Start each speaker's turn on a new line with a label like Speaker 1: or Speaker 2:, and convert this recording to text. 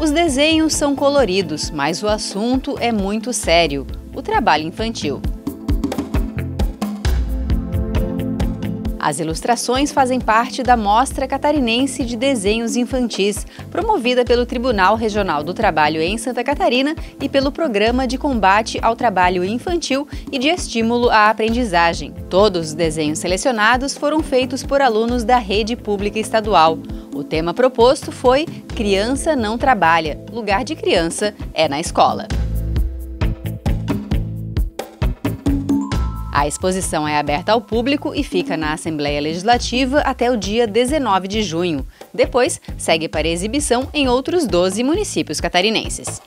Speaker 1: Os desenhos são coloridos, mas o assunto é muito sério: o trabalho infantil. As ilustrações fazem parte da Mostra Catarinense de Desenhos Infantis, promovida pelo Tribunal Regional do Trabalho em Santa Catarina e pelo Programa de Combate ao Trabalho Infantil e de Estímulo à Aprendizagem. Todos os desenhos selecionados foram feitos por alunos da rede pública estadual. O tema proposto foi Criança não trabalha, lugar de criança é na escola. A exposição é aberta ao público e fica na Assembleia Legislativa até o dia 19 de junho. Depois, segue para exibição em outros 12 municípios catarinenses.